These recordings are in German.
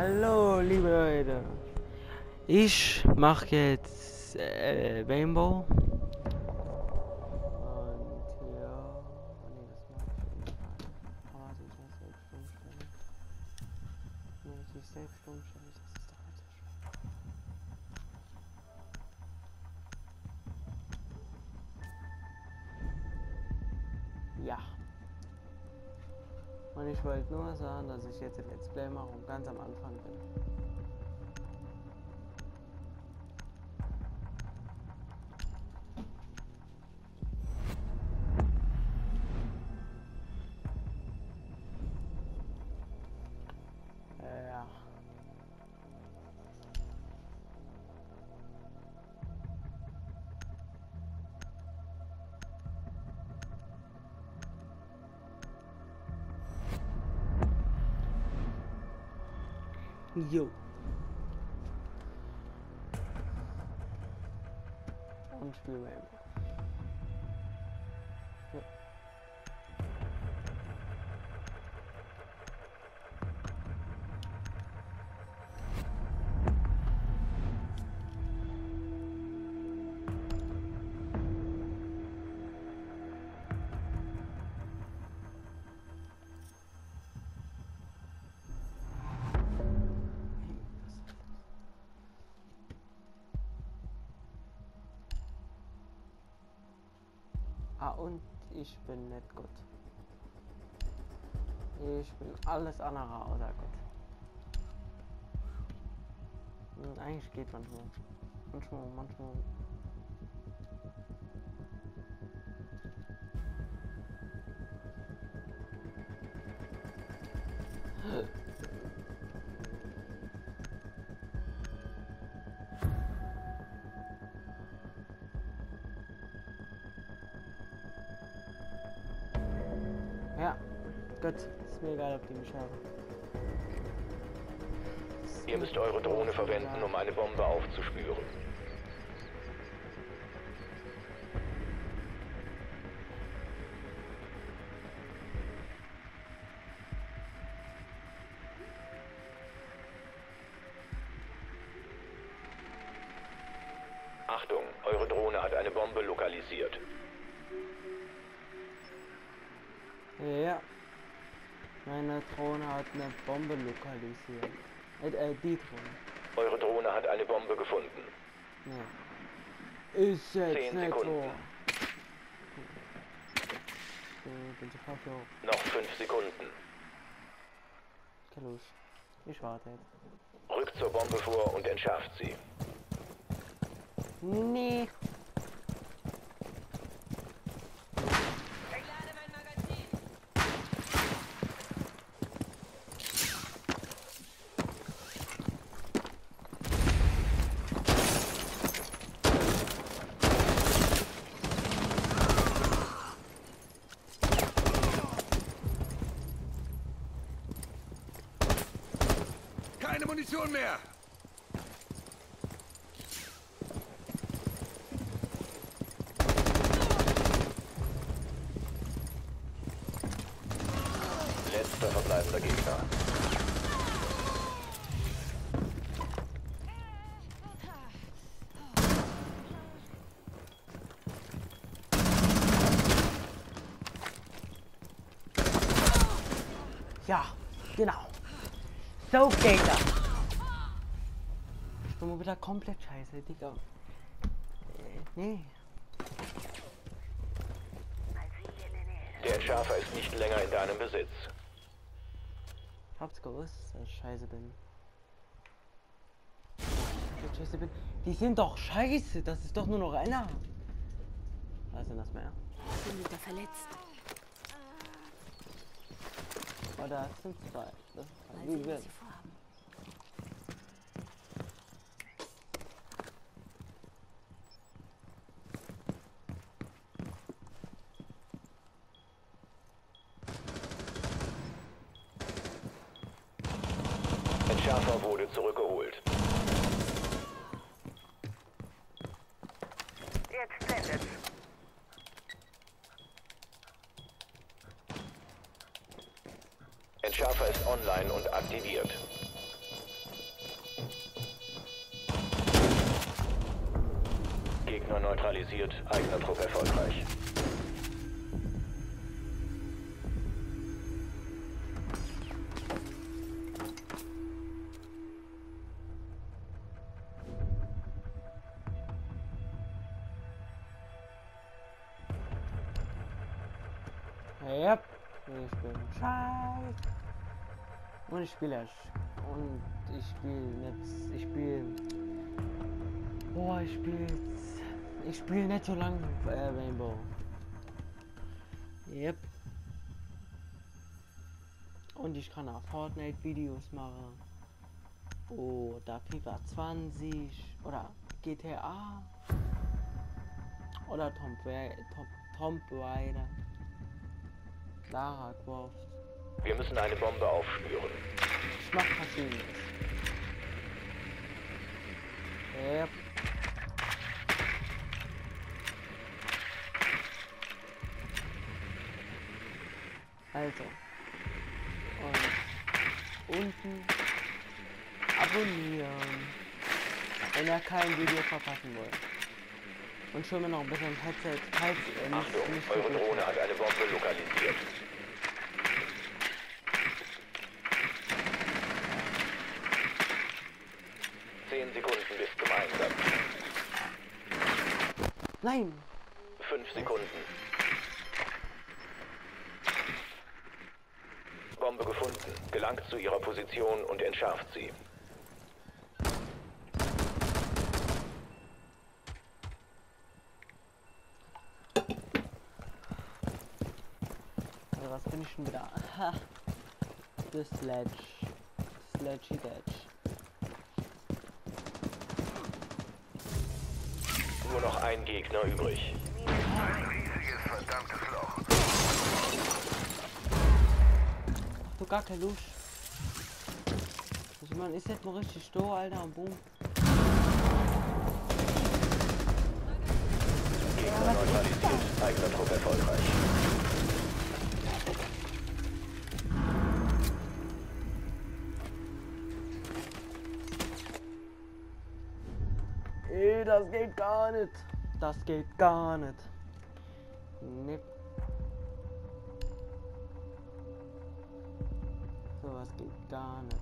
Hallo, liebe Leute. Ich mache jetzt äh, Rainbow. Und ich wollte nur sagen, dass ich jetzt ein Let's Play mache und ganz am Anfang bin. Jo. Und Spiel Rainbow. Ja. Ah, und ich bin nicht gut. Ich bin alles andere außer gut. Und eigentlich geht manchmal. Manchmal, manchmal. Gut. Ist mir egal, ob die mich haben. Ihr müsst eure Drohne verwenden, um eine Bombe aufzuspüren. Achtung, eure Drohne hat eine Bombe lokalisiert. Ja. Meine Drohne hat eine Bombe lokalisiert. Äh, äh die Drohne. Eure Drohne hat eine Bombe gefunden. Ja. Ist jetzt nicht so. Noch fünf Sekunden. Okay, los. Ich warte jetzt. Rückt zur Bombe vor und entschärft sie. Nee. Munition mehr! Letzter verbleibender Gegner. Ja, genau. So geht das. Ich bin mal wieder komplett scheiße, Digga. Äh, nee. Der Entschärfer ist nicht länger in deinem Besitz. Ich hab's gewusst, dass ich scheiße bin. Ich scheiße bin. Die sind doch scheiße, das ist doch nur noch einer. Was sind das mehr? Bin wieder verletzt. Oh, da sind zwei. Das ist Mal Schärfer wurde zurückgeholt. Jetzt blendet. Entschärfer ist online und aktiviert. Gegner neutralisiert, eigener Trupp erfolgreich. Und ich spiele. Und ich spiele nicht. Ich spiele. Boah, ich spiele. Ich spiele nicht so lange äh, Rainbow. Yep. Und ich kann auch Fortnite Videos machen. Oder FIFA 20. Oder GTA. Oder Tomb Ra- Tomb, Tomb Raider. Lara Croft. Wir müssen eine Bombe aufspüren. Ich mach verschiedenes. Yep. Also. Und unten abonnieren. Wenn ihr kein Video verpassen wollt. Und schon mal noch ein bisschen Headset, ihr nicht, Achtung, eure Drohne hat eine Bombe lokalisiert. Zehn Sekunden bis zum Einsatz. Nein! Fünf Sekunden. Bombe gefunden. Gelangt zu ihrer Position und entschärft sie. Also was bin ich schon wieder? Ha. The Sledge. Sledgy Dadge. Nur noch ein Gegner übrig. Ach du gar kein Lusch. Ich meine, ist jetzt mal richtig Sto, Alter, und boom. Gegner neutralisiert. Eigener Trupp erfolgreich. Das geht gar nicht. Das geht gar nicht. Nee. So was geht gar nicht.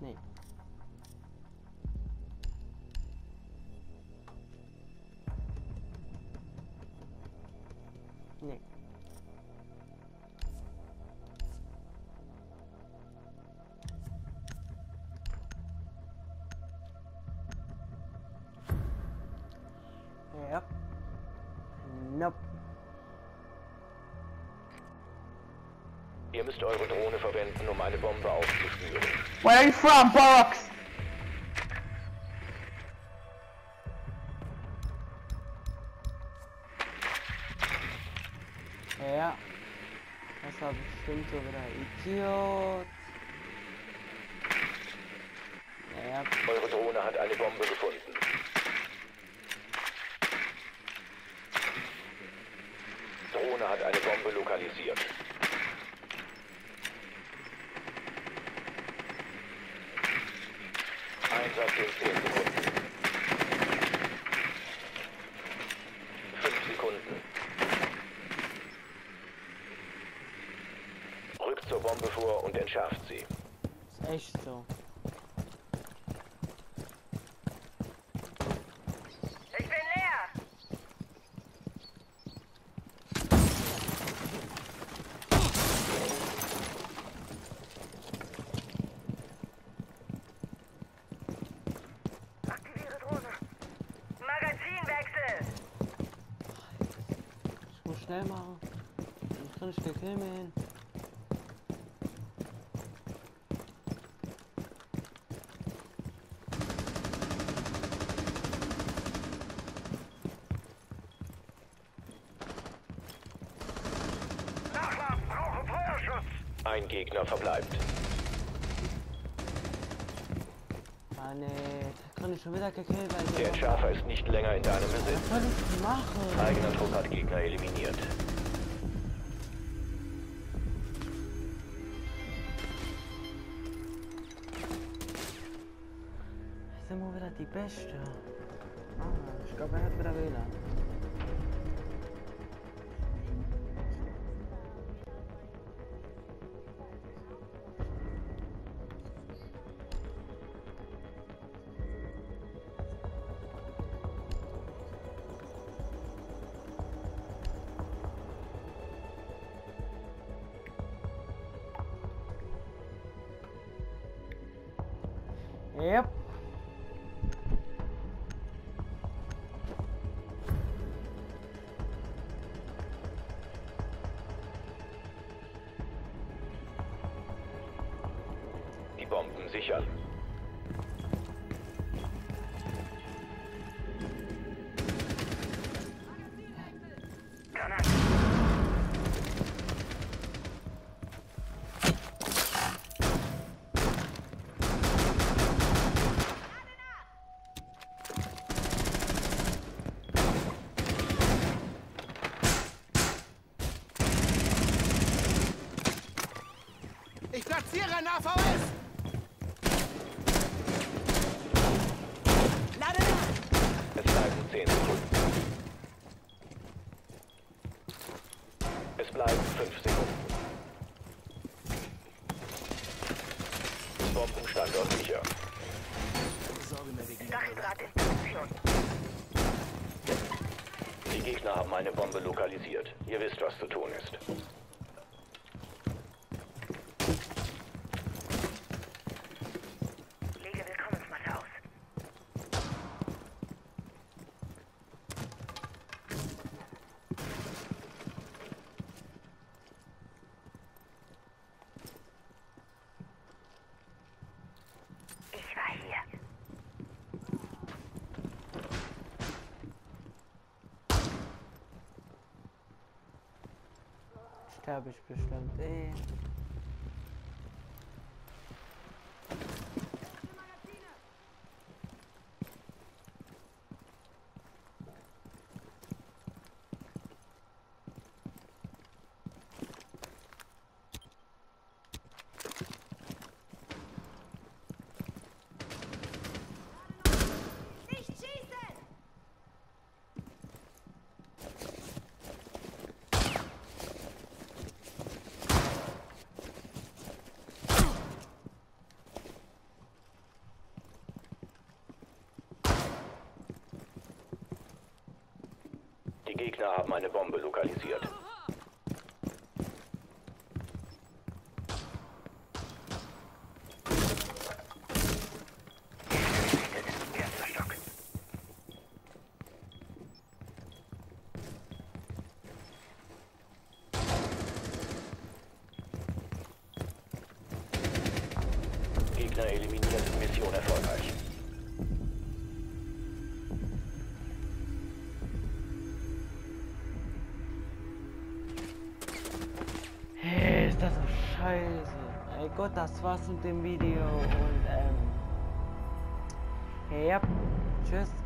Nee. Nee. Ihr müsst eure Drohne verwenden, um eine Bombe aufzuspüren. Where are you from, Box? Ja. Das war bestimmt so wieder Idiot. Ja, Eure Drohne hat eine Bombe gefunden. Drohne hat eine Bombe lokalisiert. Einsatz in 10 Sekunden. 5 Sekunden. Rückt zur Bombe vor und entschärft sie. ist echt so. Ich bin leer. Aktiviere Drohne. Magazinwechsel. Ich muss schnell machen. Ich kann nicht gekillt hin. Nachladen, brauche Feuerschutz. Ein Gegner verbleibt. Ah nee, da kann ich schon wieder gekillt Der werden. Entschärfer ist nicht länger in deinem Besitz. Was soll ich machen? Eigener Trupp hat Gegner eliminiert. Sind wir wieder die Beste. Ich glaube, er hat wieder WLAN. Die Bomben sichern. Ich platziere ein AVS! Es bleiben 10 Sekunden. Es bleiben 5 Sekunden. Bombenstandort sicher. Stacheldraht in Position. Die Gegner haben eine Bombe lokalisiert. Ihr wisst, was zu tun ist. Sterbe ich bestimmt eh. Die Gegner haben eine Bombe lokalisiert. Gegner eliminiert. Mission erfolgreich. Gott, das war's mit dem Video und ähm. Ja, tschüss.